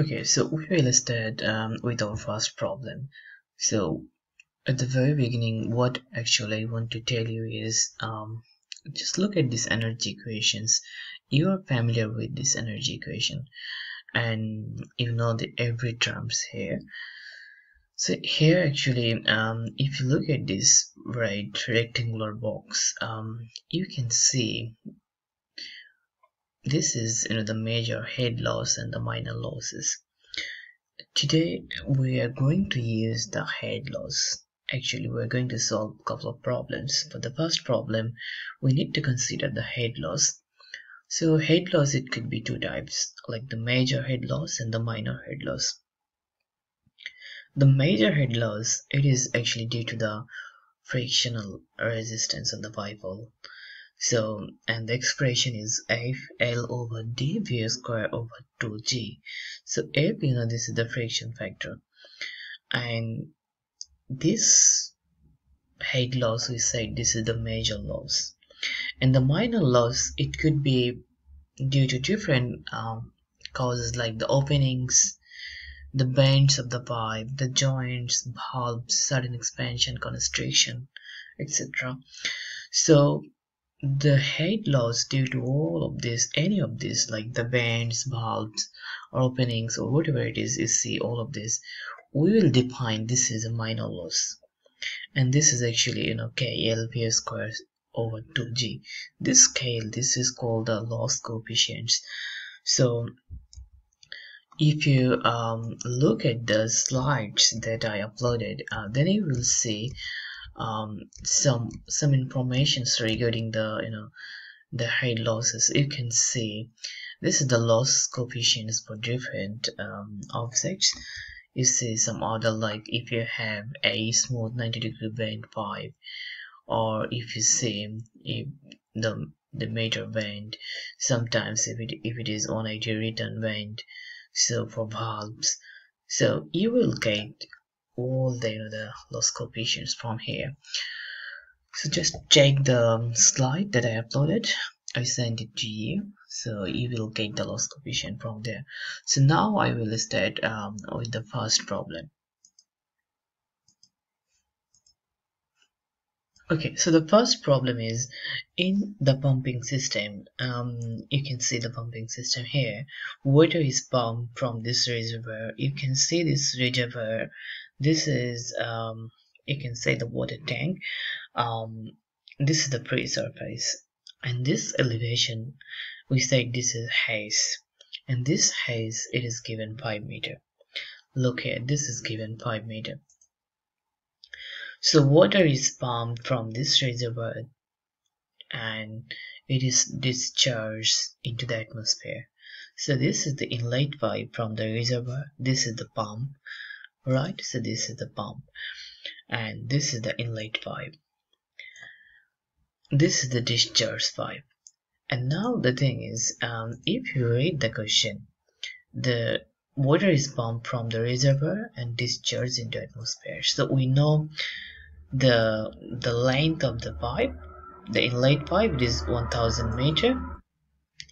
Okay, so we start um, with our first problem. So at the very beginning, what actually I want to tell you is um, just look at these energy equations. You are familiar with this energy equation and you know the every terms here. So here actually, um, if you look at this right rectangular box, um, you can see this is you know the major head loss and the minor losses. Today we are going to use the head loss. Actually we're going to solve a couple of problems. For the first problem we need to consider the head loss. So head loss it could be two types like the major head loss and the minor head loss. The major head loss it is actually due to the frictional resistance of the bivalve so, and the expression is F L over D V square over 2G. So, F, you know, this is the friction factor. And this head loss, we said this is the major loss. And the minor loss, it could be due to different um, causes like the openings, the bends of the pipe, the joints, bulbs, sudden expansion, constriction, etc. So the head loss due to all of this any of this like the bends bulbs or openings or whatever it is you see all of this we will define this is a minor loss. And this is actually you know KLV square over 2g this scale this is called the loss coefficients. So if you um, look at the slides that I uploaded uh, then you will see um, some some informations regarding the you know the head losses. You can see this is the loss coefficients for different um, objects. You see some other like if you have a smooth 90 degree bend pipe or if you see if the the major bend sometimes if it if it is on a return bend so for valves. So you will get all the, you know, the loss coefficients from here. So just check the slide that I uploaded. I sent it to you. So you will get the loss coefficient from there. So now I will start um, with the first problem. Okay so the first problem is in the pumping system. Um, you can see the pumping system here. Water is pumped from this reservoir. You can see this reservoir this is um, you can say the water tank. Um, this is the free surface. And this elevation we say this is haze. And this haze it is given 5 meter. Look here this is given 5 meter. So water is pumped from this reservoir and it is discharged into the atmosphere. So this is the inlet pipe from the reservoir. This is the pump right so this is the pump and this is the inlet pipe. This is the discharge pipe. And now the thing is um, if you read the question the water is pumped from the reservoir and discharged into atmosphere. So we know the the length of the pipe the inlet pipe is 1000 meter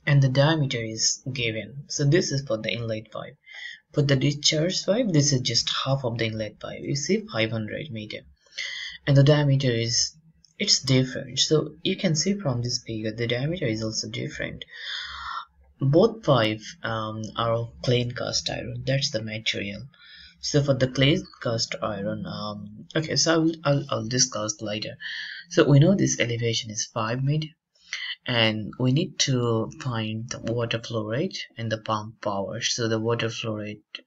and the diameter is given. So this is for the inlet pipe for the discharge pipe this is just half of the inlet pipe. You see 500 meter. And the diameter is it's different. So you can see from this figure the diameter is also different. Both pipe um, are clean cast iron. That's the material. So for the clean cast iron um, okay so I'll, I'll, I'll discuss later. So we know this elevation is 5 meter and we need to find the water flow rate and the pump power. So the water flow rate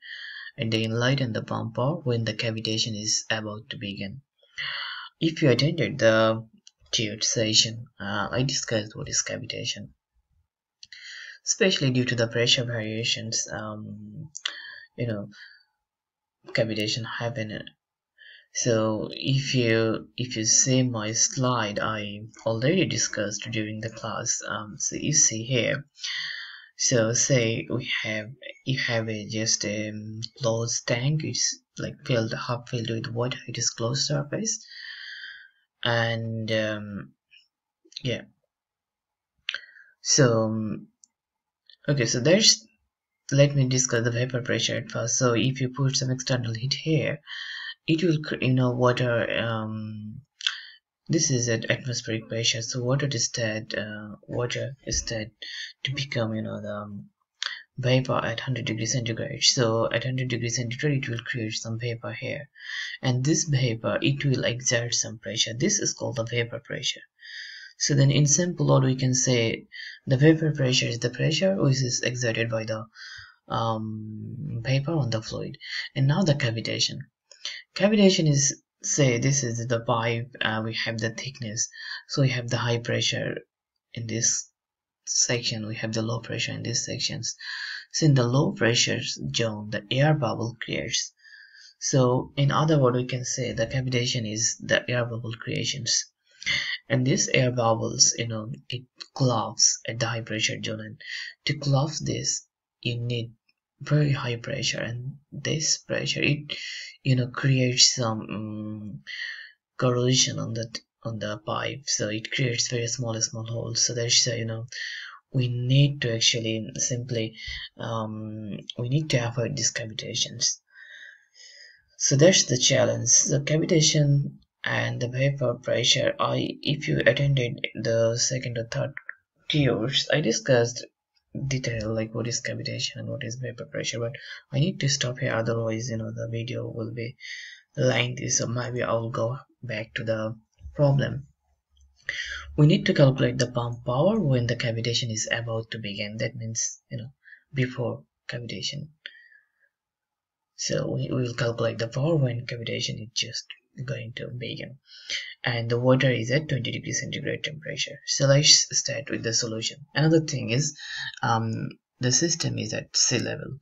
and the inlet and the pump power when the cavitation is about to begin. If you attended the third session uh, I discussed what is cavitation. Especially due to the pressure variations um, you know cavitation happen so if you if you see my slide I already discussed during the class um, so you see here. So say we have you have a just a um, closed tank it's like filled half filled with water it is closed surface. And um, yeah. So um, okay so there's let me discuss the vapor pressure at first. So if you put some external heat here it will you know water um, this is at atmospheric pressure so water is said uh, water is said to become you know the um, vapor at 100 degrees centigrade. So at 100 degrees centigrade it will create some vapor here. And this vapor it will exert some pressure. This is called the vapor pressure. So then in simple word we can say the vapor pressure is the pressure which is exerted by the um, vapor on the fluid. And now the cavitation cavitation is say this is the pipe uh, we have the thickness. So we have the high pressure in this section we have the low pressure in these sections. So in the low pressure zone the air bubble creates. So in other words we can say the cavitation is the air bubble creations. And these air bubbles you know it clouds at the high pressure zone. And to close this you need very high pressure and this pressure it you know creates some um, corrosion on the on the pipe. So it creates very small small holes. So there's uh, you know we need to actually simply um, we need to avoid these cavitations. So that's the challenge. The cavitation and the vapor pressure i if you attended the second or third course i discussed detail like what is cavitation what is vapor pressure but i need to stop here otherwise you know the video will be lengthy so maybe i'll go back to the problem. We need to calculate the pump power when the cavitation is about to begin. That means you know before cavitation. So we will calculate the power when cavitation is just going to begin and the water is at 20 degrees centigrade temperature. So let's start with the solution. Another thing is um, the system is at sea level.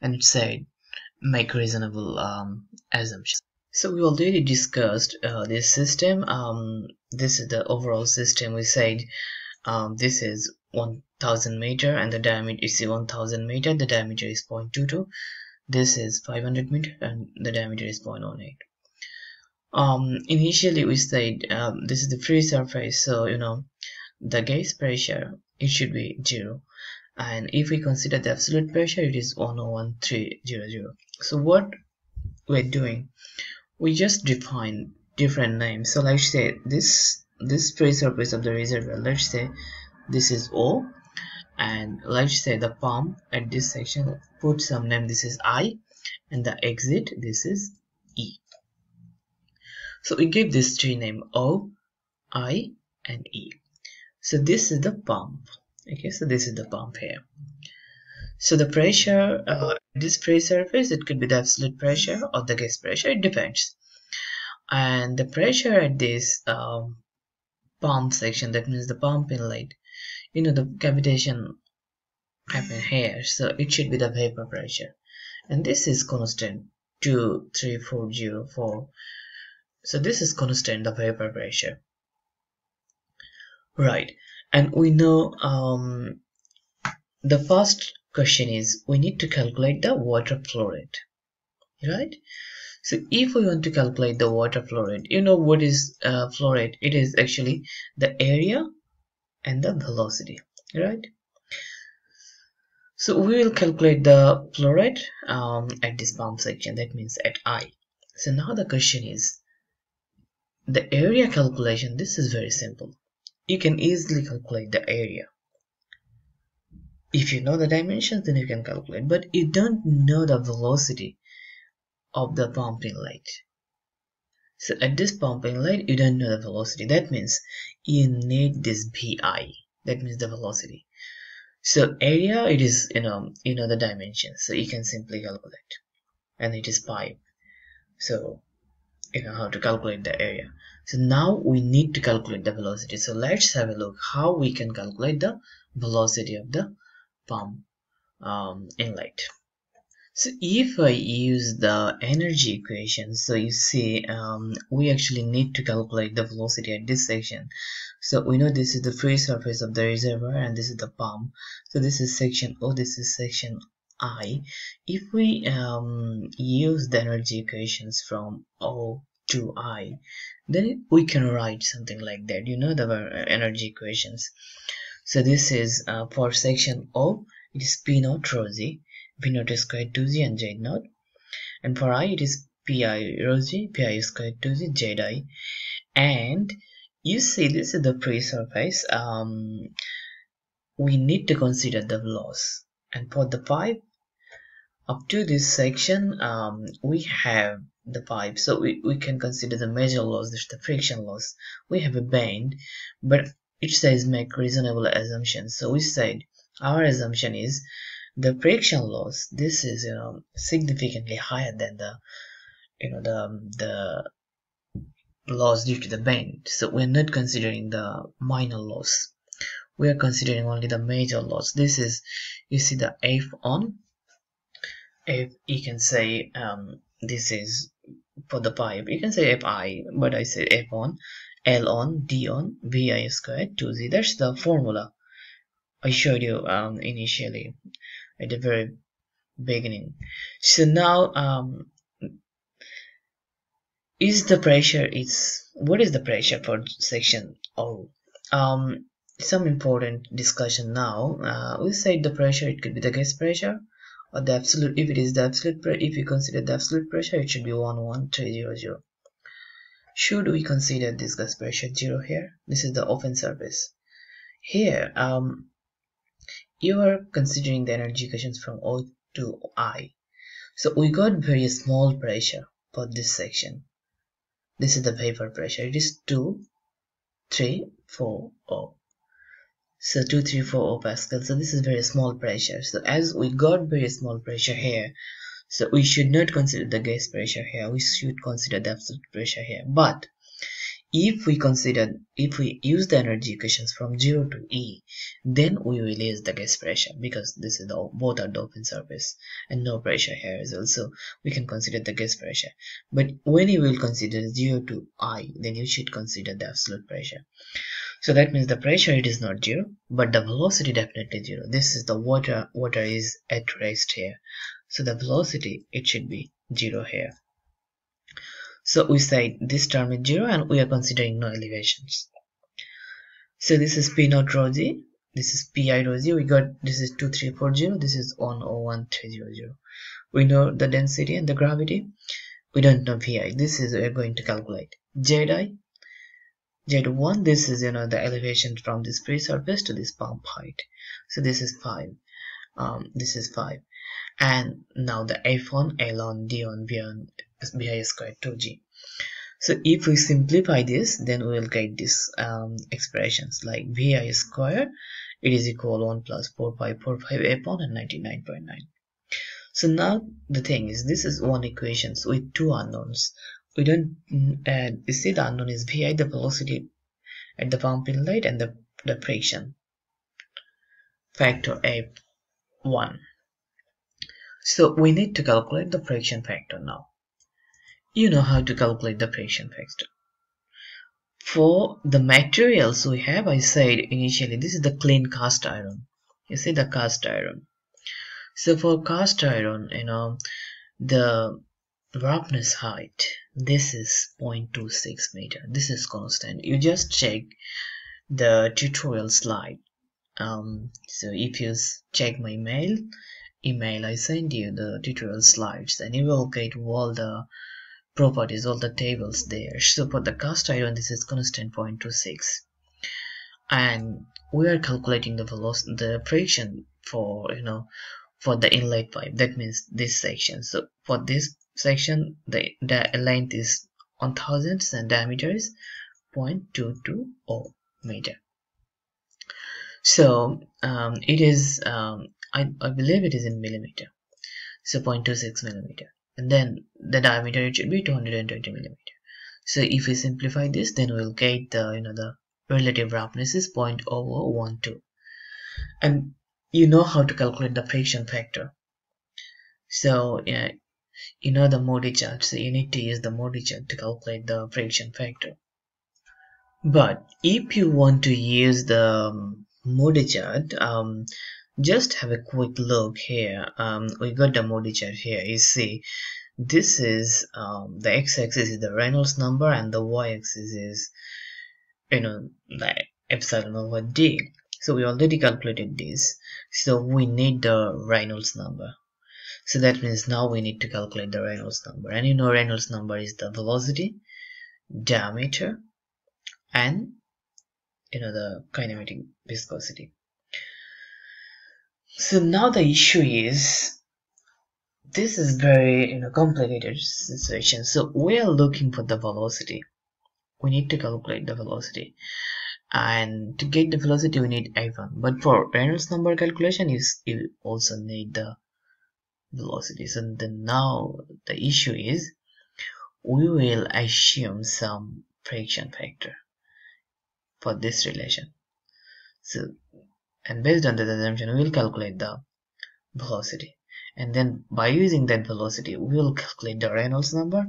And it said make reasonable um, assumptions so we already discussed uh, this system. Um, this is the overall system. We said um, this is 1000 meter and the diameter is 1000 meter the diameter is 0.22 this is 500 meter and the diameter is 0.18 um initially we said um, this is the free surface so you know the gauge pressure it should be zero. And if we consider the absolute pressure it is 101300 so what we're doing we just define different names. So let's say this this free surface of the reservoir let's say this is o and let's say the pump at this section put some name this is i and the exit this is so we give this tree name O, I, and E. So this is the pump. Okay, so this is the pump here. So the pressure, uh, this pressure surface, it could be the absolute pressure or the gauge pressure, it depends. And the pressure at this um, pump section, that means the pump inlet, you know, the cavitation happen here, so it should be the vapor pressure. And this is constant 23404 so this is constant the vapor pressure right. And we know um, the first question is we need to calculate the water flow rate right? So if we want to calculate the water flow rate you know what is uh, flow rate it is actually the area and the velocity. Right? So we will calculate the flow rate um, at this pump section. That means at i. So now the question is the area calculation, this is very simple. You can easily calculate the area. If you know the dimensions, then you can calculate, but you don't know the velocity of the pump inlet. So at this pump inlet, you don't know the velocity. That means you need this VI. That means the velocity. So area, it is, you know, you know the dimensions. So you can simply calculate. And it is pi. So you know how to calculate the area. So now we need to calculate the velocity. So let's have a look how we can calculate the velocity of the pump um, inlet. So if I use the energy equation so you see um, we actually need to calculate the velocity at this section. So we know this is the free surface of the reservoir and this is the pump. So this is section O this is section I if we um, use the energy equations from O to I then we can write something like that. You know the energy equations. So this is uh, for section O it is P naught rho Z v naught squared 2g and z naught. And for i it is pi rho g pi squared 2g z i and you see this is the free surface um, we need to consider the loss. And for the pipe up to this section um, we have the pipe so we, we can consider the major loss the friction loss we have a bend but it says make reasonable assumptions. So we said our assumption is the friction loss this is you know significantly higher than the you know the the loss due to the bend so we're not considering the minor loss we are considering only the major loss this is you see the f on if you can say um, this is for the pipe you can say fi but i say f on l on d on vi squared 2g that's the formula i showed you um, initially at the very beginning. So now um, is the pressure is what is the pressure for section O? Um some important discussion now uh, we said the pressure it could be the gauge pressure or the absolute if it is the absolute if you consider the absolute pressure it should be 11300 should we consider this gauge pressure zero here? This is the open surface. Here um you are considering the energy equations from O to I. So we got very small pressure for this section. This is the vapor pressure. It is 2 3 4 0 so 2340 pascal so this is very small pressure. So as we got very small pressure here so we should not consider the gauge pressure here. We should consider the absolute pressure here. But if we consider if we use the energy equations from 0 to e then we will use the gauge pressure because this is the both are the open surface and no pressure here as well. So we can consider the gauge pressure. But when you will consider 0 to i then you should consider the absolute pressure so that means the pressure it is not zero but the velocity definitely zero. This is the water water is at rest here. So the velocity it should be zero here. So we say this term is 0 and we are considering no elevations. So this is P naught rho g, this is Pi rho g, we got this is 2340, this is 101300. We know the density and the gravity, we don't know Pi, this is we are going to calculate. Zi, Z1, this is you know the elevation from this free surface to this pump height. So this is 5, um, this is 5 and now the f on l on d on b on bi squared 2g so if we simplify this then we will get these um, expressions like vi squared it is equal 1 plus 4545 upon and 99.9 so now the thing is this is one equation with two unknowns we don't uh, you see the unknown is vi the velocity at the pump inlet and the, the friction factor f1 so we need to calculate the friction factor now. You know how to calculate the friction factor. For the materials we have, I said initially, this is the clean cast iron. You see the cast iron. So for cast iron, you know, the roughness height, this is 0.26 meter. This is constant. You just check the tutorial slide. Um, so if you check my mail, email I send you the tutorial slides and you will get all the properties all the tables there so for the cast iron this is constant 0.26 and we are calculating the velocity the friction for you know for the inlet pipe that means this section so for this section the, the length is on thousands and diameter is 0.220 meter. So um, it is um, I, I believe it is in millimeter. So 0.26 millimeter. And then the diameter it should be 220 millimeter. So if we simplify this then we'll get the you know the relative roughness is 0.0012 and you know how to calculate the friction factor. So yeah you know the Moody chart so you need to use the Moody chart to calculate the friction factor. But if you want to use the um, Moody chart um, just have a quick look here. Um, we got the Moody chart here. You see this is um, the x-axis is the Reynolds number and the y-axis is you know the epsilon over d. So we already calculated this. So we need the Reynolds number so that means now we need to calculate the Reynolds number. And you know Reynolds number is the velocity diameter and you know the kinematic viscosity. So now the issue is this is very you know complicated situation. So we are looking for the velocity. We need to calculate the velocity. And to get the velocity we need f1 but for Reynolds number calculation is you also need the velocity so then now the issue is we will assume some friction factor for this relation. So and based on that assumption we will calculate the velocity. And then by using that velocity we will calculate the Reynolds number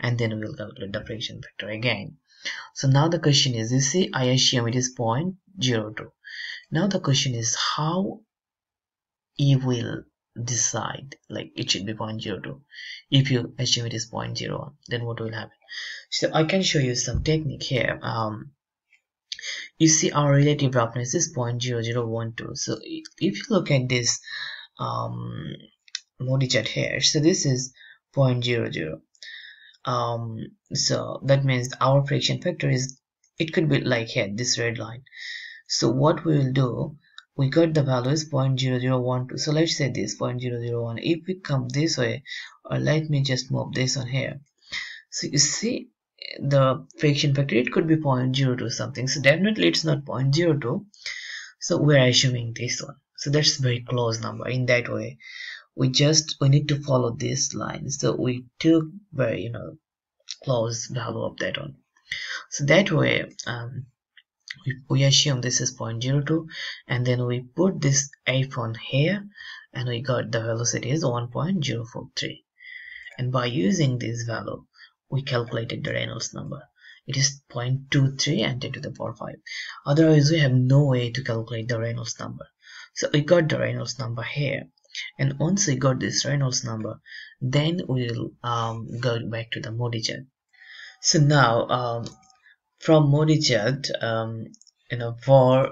and then we will calculate the friction factor again. So now the question is you see I assume it is 0.02 now the question is how you will decide like it should be 0.02 if you assume it is 0.01 then what will happen? So I can show you some technique here um, you see our relative roughness is 0.0012 so if you look at this um, Moody chart here so this is 0.00 um, so that means our friction factor is it could be like here this red line. So what we will do we got the value is 0.0012 so let's say this 0.001 if we come this way or let me just move this on here. So you see the friction factor it could be 0.02 something. So definitely it's not 0.02 so we're assuming this one. So that's very close number. In that way we just we need to follow this line. So we took very you know close value of that one. So that way um, we, we assume this is 0.02 and then we put this on here and we got the velocity is 1.043 and by using this value we calculated the Reynolds number. It is 0.23 and 10 to the power 5 otherwise we have no way to calculate the Reynolds number. So we got the Reynolds number here. And once we got this Reynolds number then we'll um, go back to the Moody chart so now um, from Moody chart um, you know for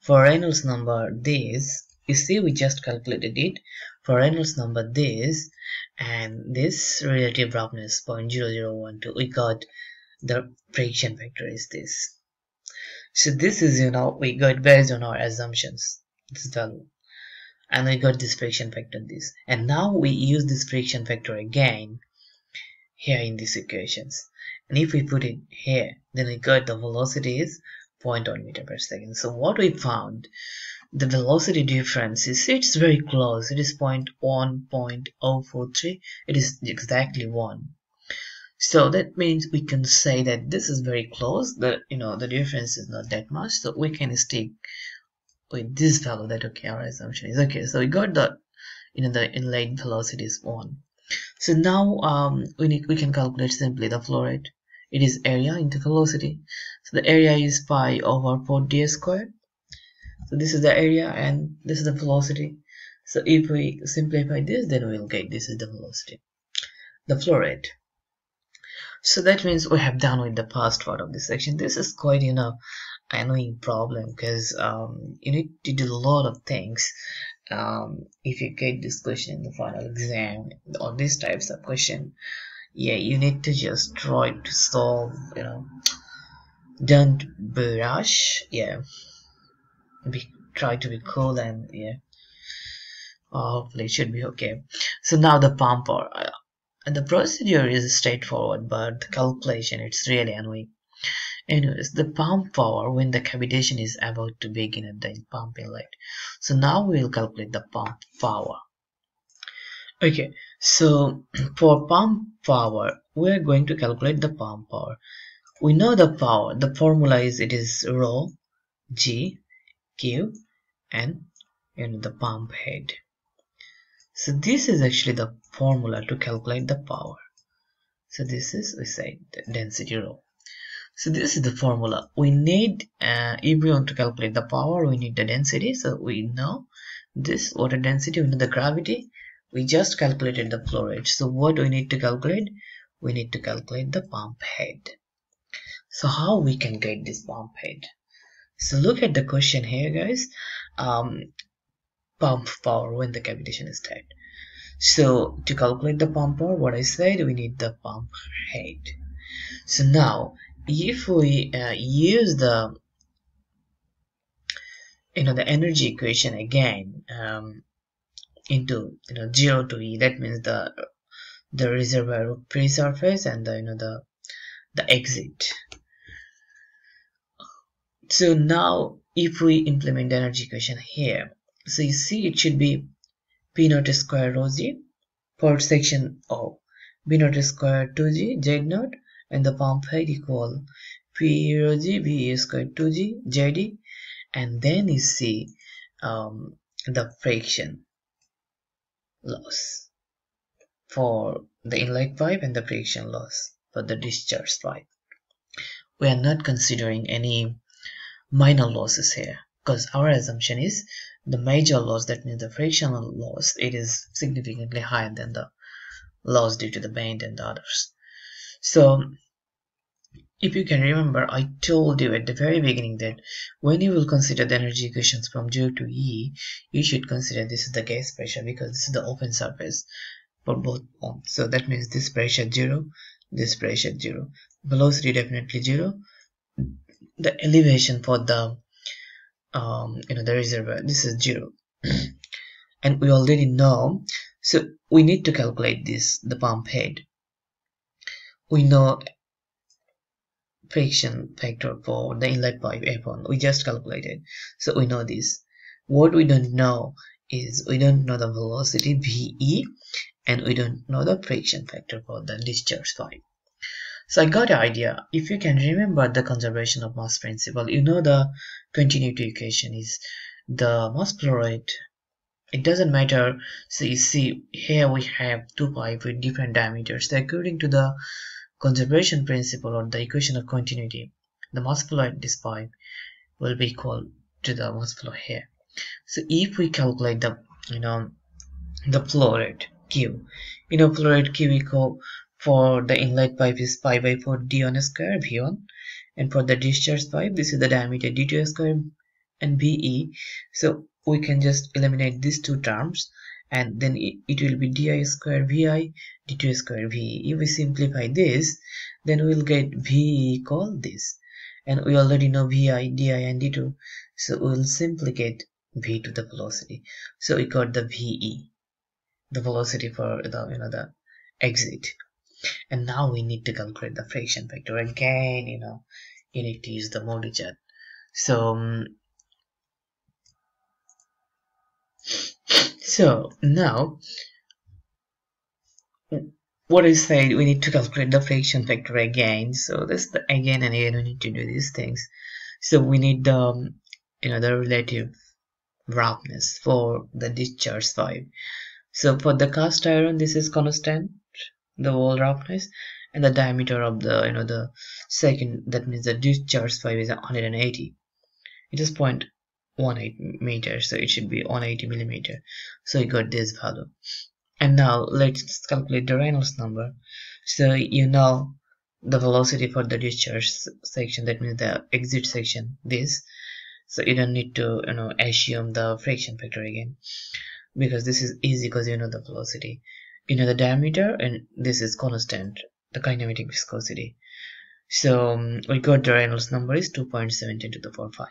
for Reynolds number this you see we just calculated it for Reynolds number this and this relative roughness 0.0012 we got the friction factor is this. So this is you know we got based on our assumptions this value. And we got this friction factor this. And now we use this friction factor again here in these equations and if we put it here then we got the velocity is 0.1 meter per second. So what we found the velocity difference is it's very close. It is 0.1.043 it is exactly 1 so that means we can say that this is very close. That you know the difference is not that much. So we can stick with this value that okay our assumption is okay so we got the you know the inlet velocity is 1 so now um, we need we can calculate simply the flow rate it is area into velocity. So the area is pi over 4 d squared. So this is the area and this is the velocity. So if we simplify this then we'll get this is the velocity. The flow rate. So that means we have done with the first part of this section. This is quite you know annoying problem because um, you need to do a lot of things um, if you get this question in the final exam or these types of question yeah you need to just try to solve you know. Don't be rush yeah. Be try to be cool and yeah. Hopefully it should be okay. So now the pumper uh, and the procedure is straightforward but the calculation it's really annoying. Anyways the pump power when the cavitation is about to begin at the pump inlet so now we will calculate the pump power. Okay so for pump power we're going to calculate the pump power. We know the power the formula is it is rho g q and know the pump head. So this is actually the formula to calculate the power. So this is we say density rho. So this is the formula. We need uh, if we want to calculate the power we need the density. So we know this water density we know the gravity we just calculated the flow rate so what do we need to calculate? We need to calculate the pump head. So how we can get this pump head? So look at the question here guys. Um, pump power when the cavitation is tight. So to calculate the pump power what I said we need the pump head. So now if we uh, use the you know the energy equation again um, into you know 0 to e. That means the the reservoir free surface and the you know the the exit. So now if we implement the energy equation here so you see it should be p naught square rho g per section of b naught square 2g z naught and the pump head equal p rho g b square 2g jd and then you see um, the friction loss. For the inlet pipe and the friction loss for the discharge pipe. We are not considering any minor losses here because our assumption is the major loss that means the frictional loss it is significantly higher than the loss due to the bend and the others. So if you can remember I told you at the very beginning that when you will consider the energy equations from 0 to E you should consider this is the gauge pressure because this is the open surface for both pumps so that means this pressure 0 this pressure 0 velocity definitely 0 the elevation for the um, you know the reservoir this is zero. And we already know so we need to calculate this the pump head. We know friction factor for the inlet pipe F1 we just calculated so we know this what we don't know is we don't know the velocity VE and we don't know the friction factor for the discharge pipe so I got an idea. If you can remember the conservation of mass principle, you know the continuity equation is the mass flow rate. It doesn't matter. So you see here we have two pipes with different diameters. So according to the conservation principle or the equation of continuity, the mass flow at this pipe will be equal to the mass flow here. So if we calculate the you know the flow rate Q, you know flow rate Q equal for the inlet pipe is pi by 4 d1 square v1 and for the discharge pipe this is the diameter d2 square and ve so we can just eliminate these two terms and then it, it will be di square vi d2 square ve if we simplify this then we'll get ve equal this. And we already know vi di and d2 so we'll simply get v to the velocity. So we got the ve the velocity for the you know the exit. And now we need to calculate the friction factor. Again you know you need to use the Moody chart so um, so now what I said we need to calculate the friction factor again. So this the, again and again we need to do these things. So we need the um, you know the relative roughness for the discharge pipe so for the cast iron this is constant the wall roughness and the diameter of the you know the second that means the discharge pipe is 180 it is 0.18 meters so it should be 180 millimeter. So you got this value. And now let's calculate the Reynolds number. So you know the velocity for the discharge section that means the exit section this. So you don't need to you know assume the friction factor again. Because this is easy because you know the velocity. You know the diameter and this is constant the kinematic viscosity so um, we got the Reynolds number is 2.17 to the power 5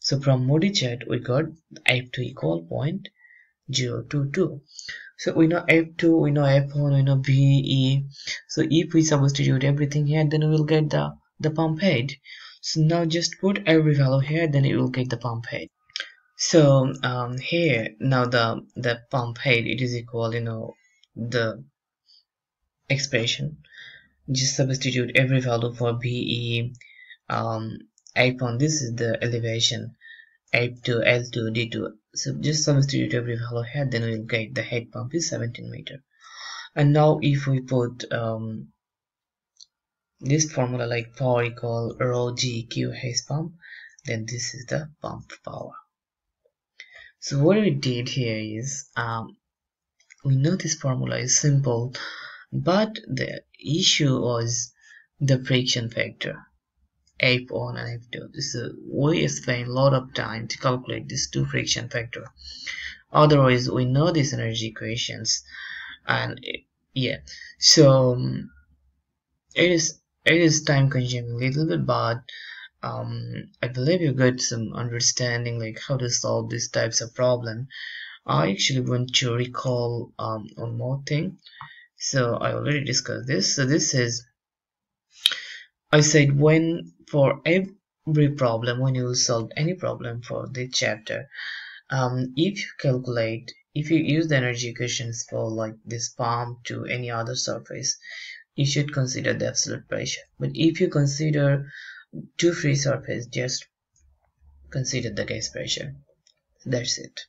so from Moody chart we got F2 equal 0.022 so we know F2 we know F1 we know VE so if we substitute everything here then we will get the the pump head. So now just put every value here then it will get the pump head. So um, here now the the pump head it is equal you know the expression just substitute every value for BE um, this is the elevation F2 L2 D2 so just substitute every value here then we'll get the head pump is 17 meter. And now if we put um, this formula like power equal rho g q h pump then this is the pump power. So what we did here is um, we know this formula is simple but the issue was the friction factor. F1 and f2 this is we spend a lot of time to calculate these two friction factor. Otherwise we know these energy equations and yeah. So um, it is it is time consuming a little bit but um, I believe you got some understanding like how to solve these types of problem. I actually want to recall um, one more thing so I already discussed this. So this is I said when for every problem when you solve any problem for this chapter um, if you calculate if you use the energy equations for like this palm to any other surface you should consider the absolute pressure. But if you consider two free surface just consider the gauge pressure. That's it